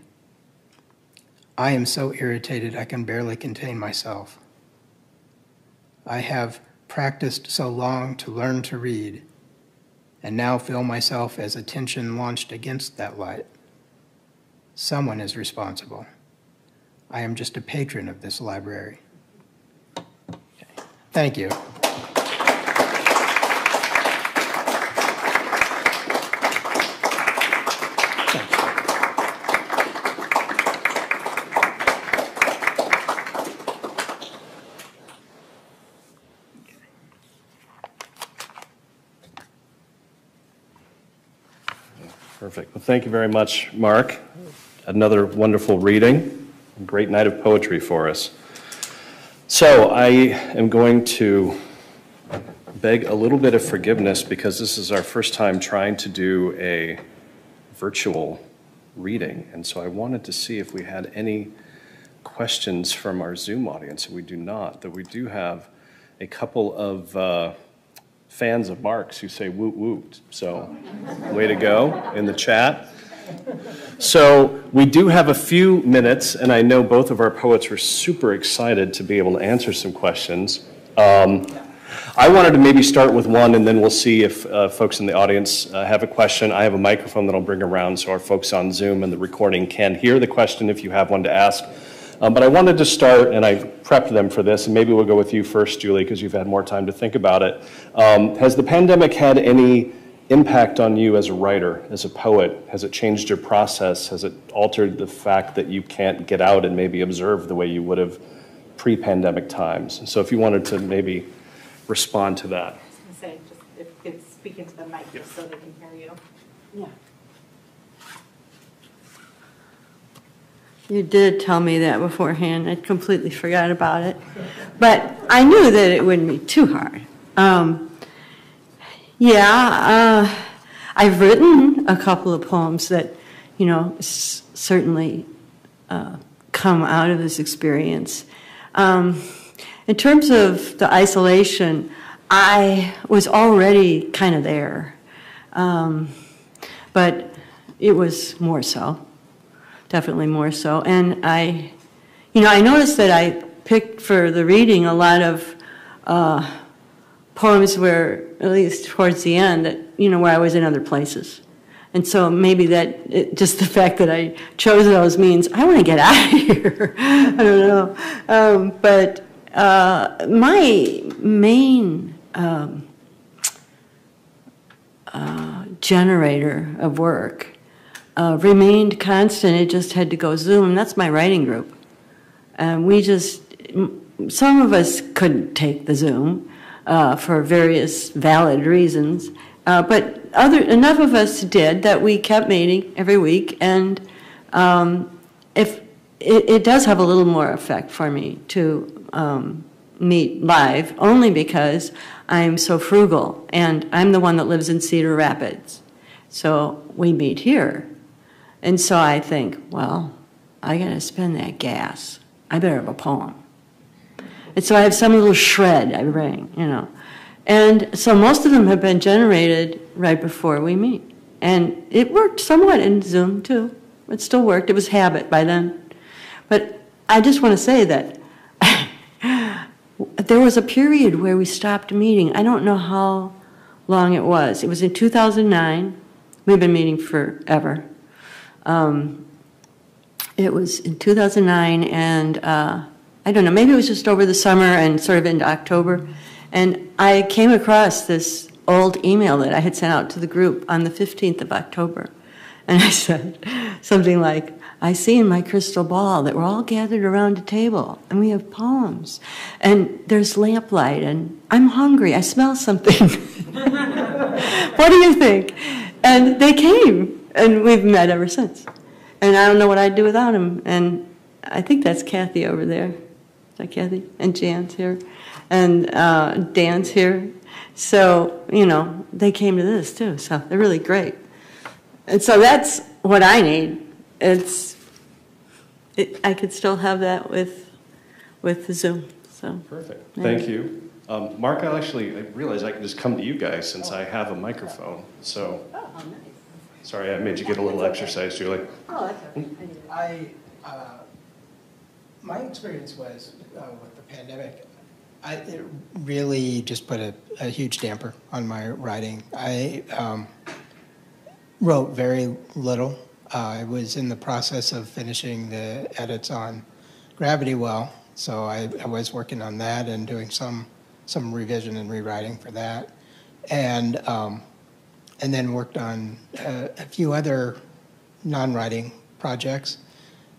I am so irritated I can barely contain myself. I have practiced so long to learn to read, and now feel myself as attention launched against that light. Someone is responsible. I am just a patron of this library. Thank you. Perfect. Well, thank you very much, Marc. Another wonderful reading, great night of poetry for us. So I am going to beg a little bit of forgiveness because this is our first time trying to do a virtual reading. And so I wanted to see if we had any questions from our Zoom audience. We do not, though we do have a couple of uh, fans of Marc's who say woot woot. So, way to go in the chat. So, we do have a few minutes, and I know both of our poets were super excited to be able to answer some questions. Um, I wanted to maybe start with one, and then we'll see if uh, folks in the audience uh, have a question. I have a microphone that I'll bring around so our folks on Zoom and the recording can hear the question if you have one to ask. Um, but I wanted to start, and I prepped them for this, and maybe we'll go with you first, Julie, because you've had more time to think about it. Um, has the pandemic had any impact on you as a writer, as a poet? Has it changed your process? Has it altered the fact that you can't get out and maybe observe the way you would have pre pandemic times? So if you wanted to maybe respond to that. I was going to say, just if you could speak into the mic just so they can hear you. Yeah. You did tell me that beforehand. I completely forgot about it. But I knew that it wouldn't be too hard. Um, yeah, uh, I've written a couple of poems that, you know, certainly uh, come out of this experience. Um, in terms of the isolation, I was already kind of there, um, but it was more so definitely more so. And I, you know, I noticed that I picked for the reading a lot of uh, poems where, at least towards the end, that, you know, where I was in other places. And so maybe that, it, just the fact that I chose those means I want to get out of here. I don't know. Um, but uh, my main um, uh, generator of work uh, remained constant. It just had to go Zoom. That's my writing group. And we just, some of us couldn't take the Zoom uh, for various valid reasons, uh, but other enough of us did that we kept meeting every week. And um, if it, it does have a little more effect for me to um, meet live, only because I'm so frugal, and I'm the one that lives in Cedar Rapids, so we meet here. And so I think, well, I got to spend that gas. I better have a poem. And so I have some little shred I bring, you know. And so most of them have been generated right before we meet. And it worked somewhat in Zoom too. It still worked. It was habit by then. But I just want to say that there was a period where we stopped meeting. I don't know how long it was. It was in 2009. We've been meeting forever. Um, it was in 2009, and uh, I don't know, maybe it was just over the summer and sort of into October. And I came across this old email that I had sent out to the group on the 15th of October. And I said something like, I see in my crystal ball that we're all gathered around a table and we have poems and there's lamplight and I'm hungry. I smell something. what do you think? And they came and we've met ever since. And I don't know what I'd do without him. And I think that's Kathy over there. Is that Kathy? And Jan's here. And uh, Dan's here. So, you know, they came to this too. So they're really great. And so that's what I need. It's, it, I could still have that with, with the Zoom. So, Perfect. Thank you. Um, Marc, I actually, I realize I can just come to you guys since I have a microphone. So, Oh, nice. Sorry, I made you get a little exercise, Julie. Oh, that's okay. I need. I, uh, my experience was uh, with the pandemic, I, it really just put a, a huge damper on my writing. I um, wrote very little. Uh, I was in the process of finishing the edits on Gravity Well, so I, I was working on that and doing some some revision and rewriting for that, and um, and then worked on uh, a few other non-writing projects.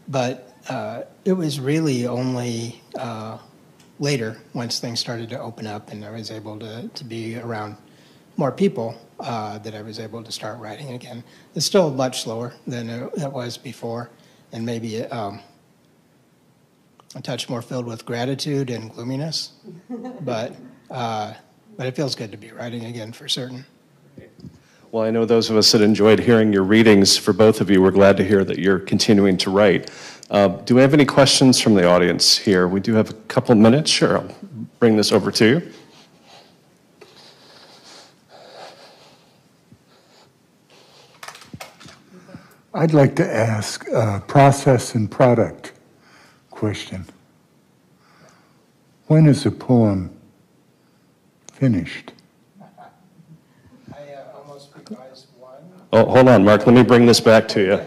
But uh, it was really only uh, later, once things started to open up and I was able to, to be around more people, uh, that I was able to start writing again. It's still much slower than it, it was before, and maybe um, a touch more filled with gratitude and gloominess. but, uh, but it feels good to be writing again for certain. Well, I know those of us that enjoyed hearing your readings, for both of you, we're glad to hear that you're continuing to write. Uh, do we have any questions from the audience here? We do have a couple minutes. Sure, I'll bring this over to you. I'd like to ask a process and product question. When is a poem finished? I uh, almost revised one. Oh, hold on, Marc, let me bring this back to you.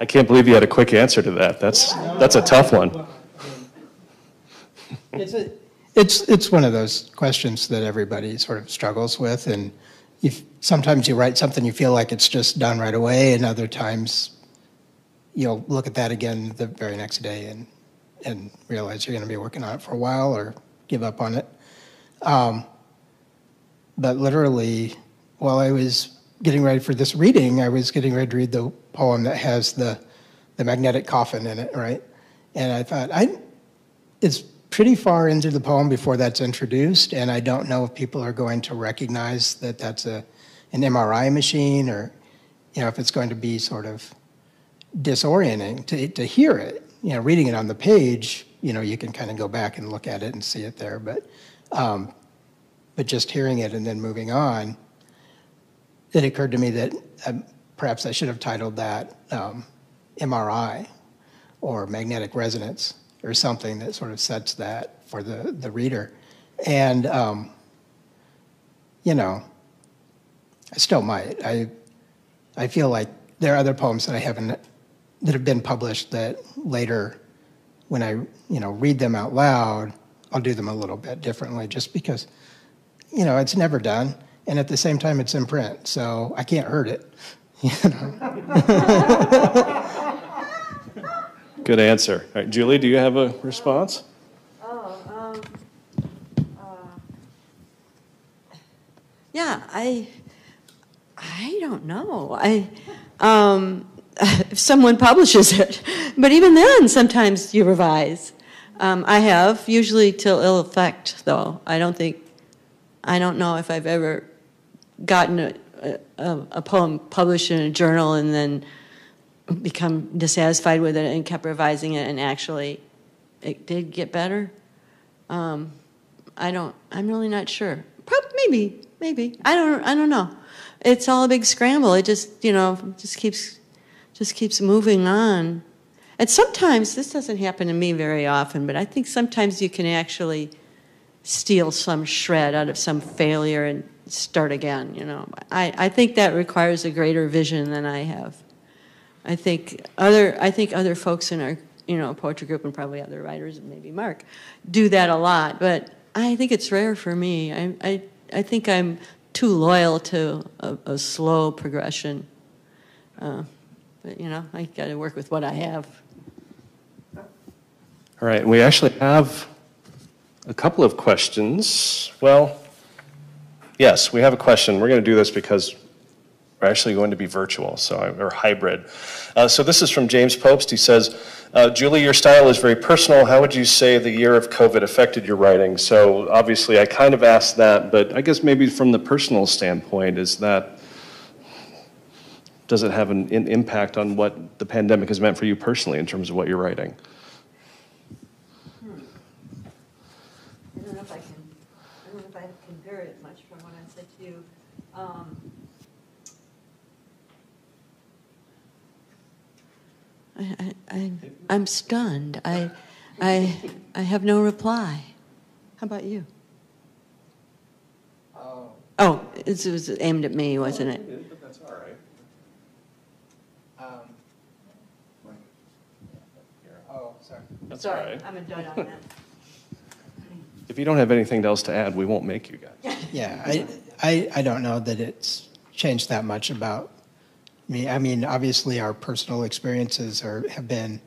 I can't believe you had a quick answer to that. That's, that's a tough one. It's a, it's it's one of those questions that everybody sort of struggles with, and if sometimes you write something you feel like it's just done right away, and other times you'll look at that again the very next day and and realize you're going to be working on it for a while or give up on it. Um, but literally, while I was getting ready for this reading, I was getting ready to read the poem that has the the magnetic coffin in it, right? And I thought, I it's pretty far into the poem before that's introduced, and I don't know if people are going to recognize that that's a an MRI machine, or you know, if it's going to be sort of disorienting to to hear it. You know, reading it on the page, you know, you can kind of go back and look at it and see it there, but um, but just hearing it and then moving on, it occurred to me that um, perhaps I should have titled that um, MRI or magnetic resonance or something that sort of sets that for the, the reader. and um, you know, I still might. I I feel like there are other poems that I haven't that have been published that later, when I you know read them out loud, I'll do them a little bit differently, just because you know it's never done, and at the same time it's in print, so I can't hurt it. You know? Good answer. All right, Julie, do you have a response? Oh, um, uh, yeah, I, I don't know. I, um, if someone publishes it, but even then, sometimes you revise. Um, I have, usually till ill effect, though. I don't think, I don't know if I've ever gotten a, a, a poem published in a journal and then become dissatisfied with it and kept revising it and actually it did get better. Um, I don't. I'm really not sure. Probably, maybe, maybe. I don't. I don't know. It's all a big scramble. It just, you know, just keeps, just keeps moving on. And sometimes this doesn't happen to me very often, but I think sometimes you can actually steal some shred out of some failure and start again. You know, I, I think that requires a greater vision than I have. I think other I think other folks in our you know poetry group and probably other writers maybe Marc do that a lot, but I think it's rare for me. I I, I think I'm too loyal to a, a slow progression. Uh, but you know, I got to work with what I have. All right, we actually have a couple of questions. Well, yes, we have a question. We're going to do this because we're actually going to be virtual, so or hybrid. Uh, so this is from James Popes. He says, uh, "Julie, your style is very personal. How would you say the year of COVID affected your writing?" So obviously, I kind of asked that, but I guess maybe from the personal standpoint, is that does it have an, an impact on what the pandemic has meant for you personally in terms of what you're writing? I don't know if I can. I don't know if I can compare it much from what I said to you. Um, I, I, I, I'm stunned. I, I, I have no reply. How about you? Oh, it was aimed at me, wasn't it? But that's all right. Um, oh, sorry. That's all right. I'm a dud on that. If you don't have anything else to add, we won't make you guys. Yeah, I, I, I don't know that it's changed that much about me. I mean, obviously, our personal experiences are have been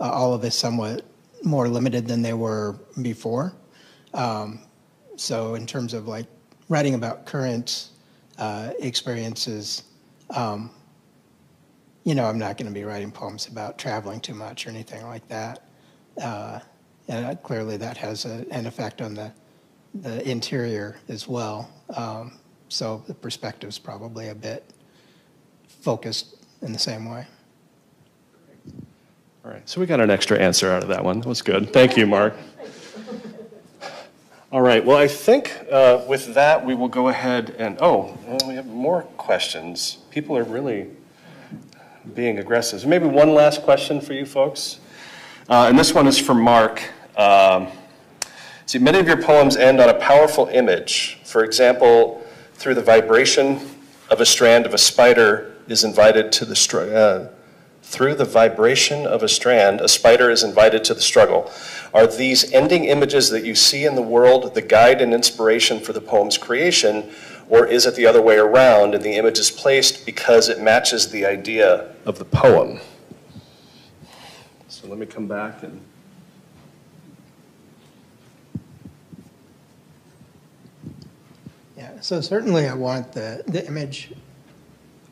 uh, all of us somewhat more limited than they were before. Um, so, in terms of like writing about current uh, experiences, um, you know, I'm not going to be writing poems about traveling too much or anything like that. Uh, and uh, clearly, that has a, an effect on the the interior as well. Um, so the perspective's probably a bit focused in the same way. All right, so we got an extra answer out of that one. That was good. Thank you, Marc. All right, well, I think uh, with that, we will go ahead and, oh, well, we have more questions. People are really being aggressive. So maybe one last question for you folks. Uh, and this one is for Marc. Um, see, many of your poems end on a powerful image. For example, through the vibration of a strand of a spider is invited to the str- uh, through the vibration of a strand, a spider is invited to the struggle. Are these ending images that you see in the world the guide and inspiration for the poem's creation, or is it the other way around and the image is placed because it matches the idea of the poem? So let me come back and. Yeah, so certainly I want the, the image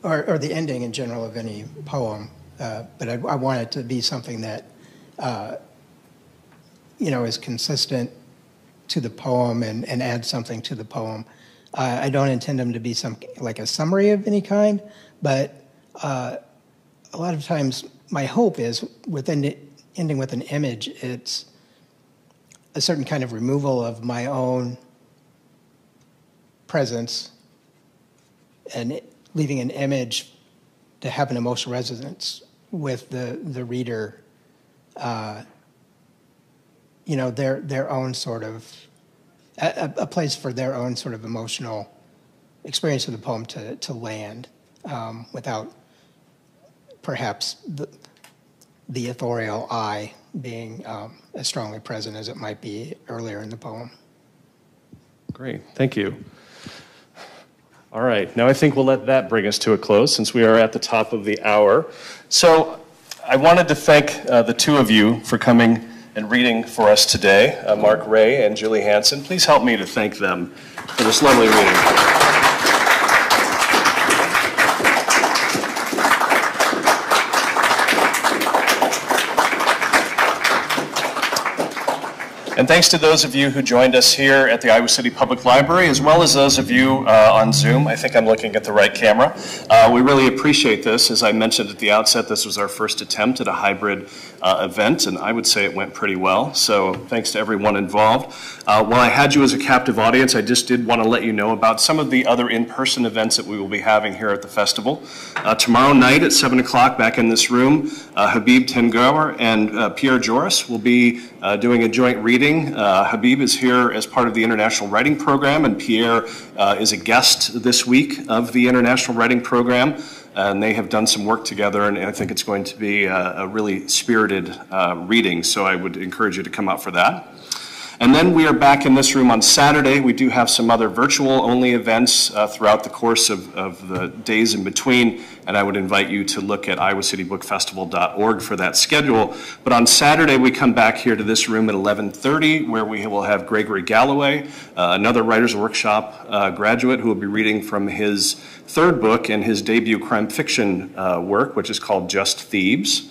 or, or the ending in general of any poem, uh, but I, I want it to be something that, uh, you know, is consistent to the poem and, and adds something to the poem. Uh, I don't intend them to be some like a summary of any kind, but uh, a lot of times my hope is within it, ending with an image, it's a certain kind of removal of my own presence and leaving an image to have an emotional resonance with the, the reader, uh, you know, their, their own sort of a, a place for their own sort of emotional experience of the poem to, to land um, without perhaps the, the authorial I being um, as strongly present as it might be earlier in the poem. Great, thank you. All right, now I think we'll let that bring us to a close since we are at the top of the hour. So I wanted to thank uh, the two of you for coming and reading for us today, uh, Marc Rahe and Julie Hanson. Please help me to thank them for this lovely reading. And thanks to those of you who joined us here at the Iowa City Public Library, as well as those of you uh, on Zoom. I think I'm looking at the right camera. Uh, we really appreciate this. As I mentioned at the outset, this was our first attempt at a hybrid uh, event, and I would say it went pretty well. So thanks to everyone involved. Uh, while I had you as a captive audience, I just did want to let you know about some of the other in-person events that we will be having here at the festival. Uh, tomorrow night at 7 o'clock back in this room, uh, Habib Tengour and uh, Pierre Joris will be uh, doing a joint reading. Habib is here as part of the International Writing Program, and Pierre is a guest this week of the International Writing Program. And they have done some work together, and I think it's going to be a, a really spirited uh, reading. So I would encourage you to come out for that. And then we are back in this room on Saturday. We do have some other virtual only events uh, throughout the course of, of the days in between. And I would invite you to look at iowacitybookfestival.org for that schedule. But on Saturday, we come back here to this room at 11:30, where we will have Gregory Galloway, uh, another Writers Workshop uh, graduate, who will be reading from his third book and his debut crime fiction uh, work, which is called Just Thieves.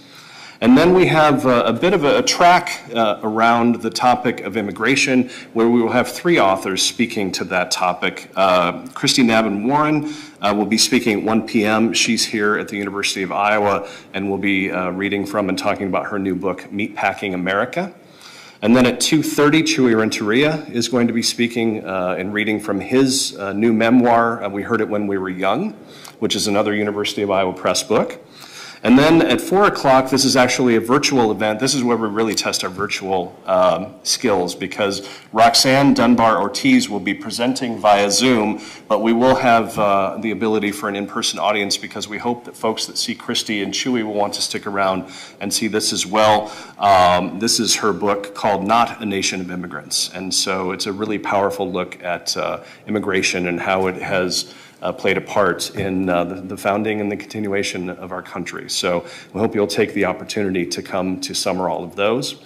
And then we have uh, a bit of a, a track uh, around the topic of immigration, where we will have three authors speaking to that topic. Uh, Kristy Nabhan-Warren uh, will be speaking at 1 p.m. She's here at the University of Iowa and will be uh, reading from and talking about her new book, Meatpacking America. And then at 2.30, Chuy Renteria is going to be speaking uh, and reading from his uh, new memoir, uh, We Heard It When We Were Young, which is another University of Iowa Press book. And then at 4 o'clock, this is actually a virtual event. This is where we really test our virtual um, skills because Roxanne Dunbar Ortiz will be presenting via Zoom, but we will have uh, the ability for an in-person audience because we hope that folks that see Kristy and Chuy will want to stick around and see this as well. Um, this is her book called Not a Nation of Immigrants. And so it's a really powerful look at uh, immigration and how it has uh, played a part in uh, the, the, founding and the continuation of our country. So we hope you'll take the opportunity to come to summer all of those.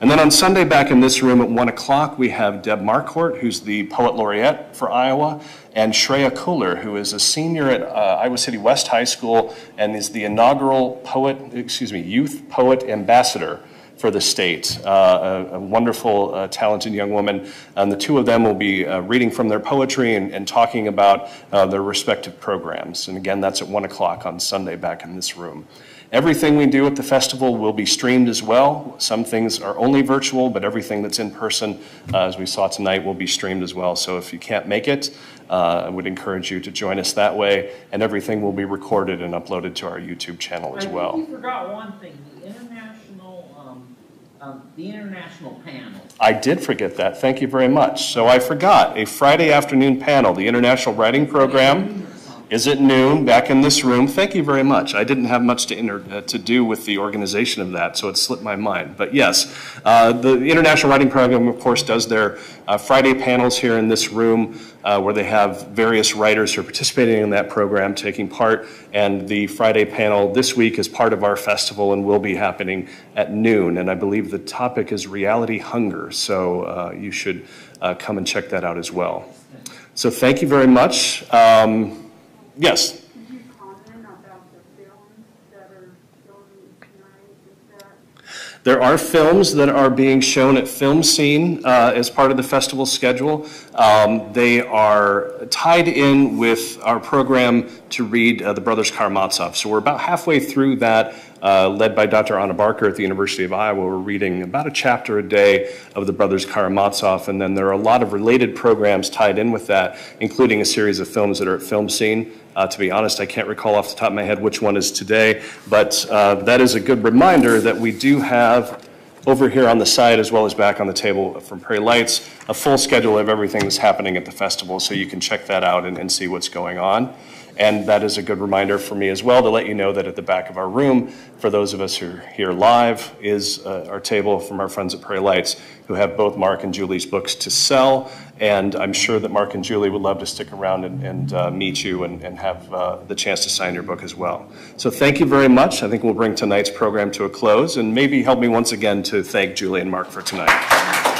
And then on Sunday, back in this room at 1 o'clock, we have Deb Marquart, who's the Poet Laureate for Iowa, and Shreya Kohler, who is a senior at uh, Iowa City West High School and is the inaugural poet, excuse me, Youth Poet Ambassador for the state. Uh, a, a, wonderful, uh, talented young woman. And the two of them will be uh, reading from their poetry and, and talking about uh, their respective programs. And again, that's at 1 o'clock on Sunday back in this room. Everything we do at the festival will be streamed as well. Some things are only virtual, but everything that's in person, uh, as we saw tonight, will be streamed as well. So if you can't make it, uh, I would encourage you to join us that way, and everything will be recorded and uploaded to our YouTube channel as well. You forgot one thing, um, the international panel. I did forget that. Thank you very much. So I forgot a Friday afternoon panel, the International Writing Program is at noon back in this room. Thank you very much. I didn't have much to, inter, uh, to do with the organization of that, so it slipped my mind. But yes, uh, the International Writing Program, of course, does their uh, Friday panels here in this room uh, where they have various writers who are participating in that program taking part. And the Friday panel this week is part of our festival and will be happening at noon. And I believe the topic is reality hunger, so uh, you should uh, come and check that out as well. So thank you very much. Um, Yes. Could you comment about the films that are showing tonight? Is that There are films that are being shown at Film Scene uh, as part of the festival schedule. Um, They are tied in with our program to read uh, The Brothers Karamazov. So we're about halfway through that, uh, led by Dr. Anna Barker at the University of Iowa. We're reading about a chapter a day of The Brothers Karamazov, and then there are a lot of related programs tied in with that, including a series of films that are at Film Scene. Uh, to be honest, I can't recall off the top of my head which one is today, but uh, that is a good reminder that we do have over here on the side, as well as back on the table from Prairie Lights, a full schedule of everything that's happening at the festival, so you can check that out and, and see what's going on. And that is a good reminder for me as well to let you know that at the back of our room, for those of us who are here live, is uh, our table from our friends at Prairie Lights, who have both Marc and Julie's books to sell. And I'm sure that Marc and Julie would love to stick around and, and uh, meet you and, and have uh, the chance to sign your book as well. So thank you very much. I think we'll bring tonight's program to a close and maybe help me once again to thank Julie and Marc for tonight.